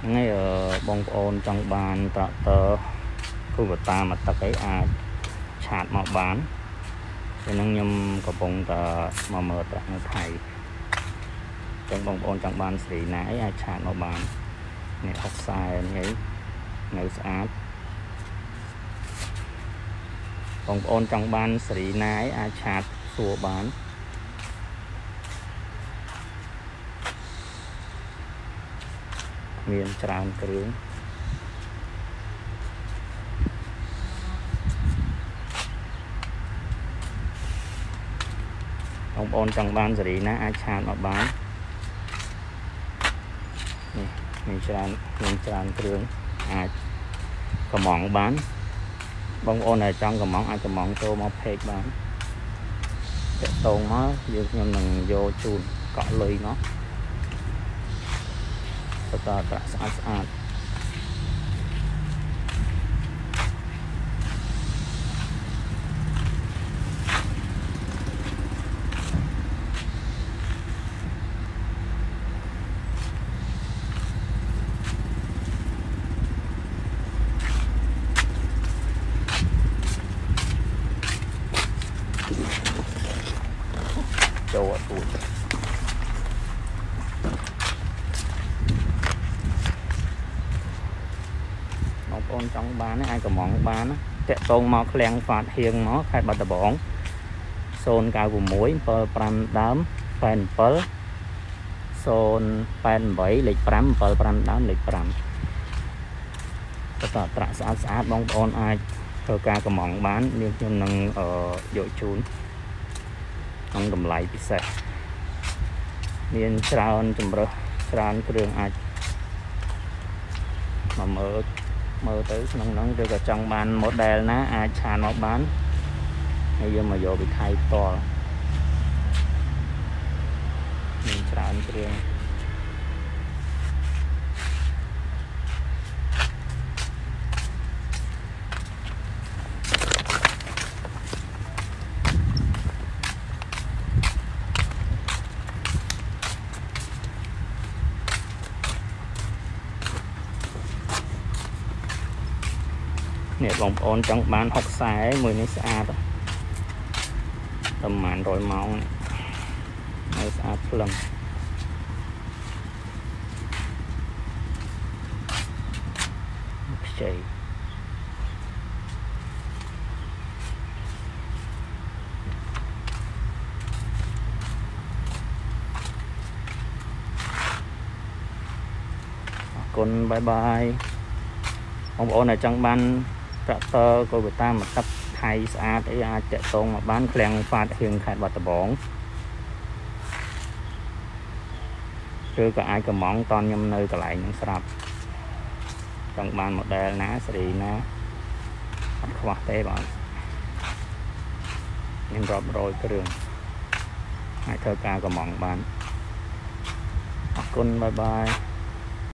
ហ្នឹងហើយបងប្អូនចង់បានត្រាក់ទ័រគូបតាមកទឹកអីអាចឆាតមកបានពេលហ្នឹងខ្ញុំកំពុងតែមកមើលត្រាក់នៅថៃចឹងបងប្អូនចង់បានសេរីណាអីអាចឆាតមកបាននេះអុកខ្សែនេះនៅស្អាតបងប្អូនចង់បានសេរីណាអីអាចឆាតសួរបាន មានច្រើនគ្រឿងបងប្អូនចង់បានសេរីណាអាចឆានមកបាននេះមានច្រើនមានច្រើនគ្រឿងអាចកំងបានបងប្អូនដែលចង់កំងអាចកំងចូលមកពេកបានតកតងមកយើងខ្ញុំនឹងយកជូនកក់លុយមក ទៅតប្រាក់ស្អាតស្អាតចូលអត់ទួច បងប្អូនចង់បានអាចកំងបានតាក់តងមកឃ្លាំងហ្វាតហៀងមកខេត្តបាត់ដំបង096 75ដើម87 088លេខ5 75ដើមលេខ5តើត្រាក់ស្អាតស្អាតបងប្អូនអាចធ្វើការកំងបាននាងខ្ញុំនឹងយកជូនក្នុងតម្លៃពិសេសមានច្រើនជំរើសច្រើនគ្រឿងអាចមកមើល មើលទៅក្នុងហ្នឹងឬក៏ចង់បាន model ណាអាចឆានមកបានហើយយើងមកយកពីថៃផ្ទាល់មានច្រើនគ្រឿង នេះបងប្អូនចង់បាន60ខ្សែមួយនេះស្អាតតែប្រហែល100ម៉ោងហើយស្អាតភ្លឹងខ្ចីអរគុណបាយបាយបងប្អូនដែលចង់បាន ត្រាក់ទ័រកូវីតាមកទឹកថៃស្អាតអីអាចតាក់ទងមកបានឃ្លាំងហ្វាតហៀងខេត្តបាត់ដំបងគឺក៏អាចកំងតនខ្ញុំនៅកន្លែងហ្នឹងស្រាប់ចង់បាន model ណាសេរីណាអត់ខ្វះទេបងមានរាប់រយគ្រឿងអាចធ្វើការកំងបានអរគុណបាយបាយ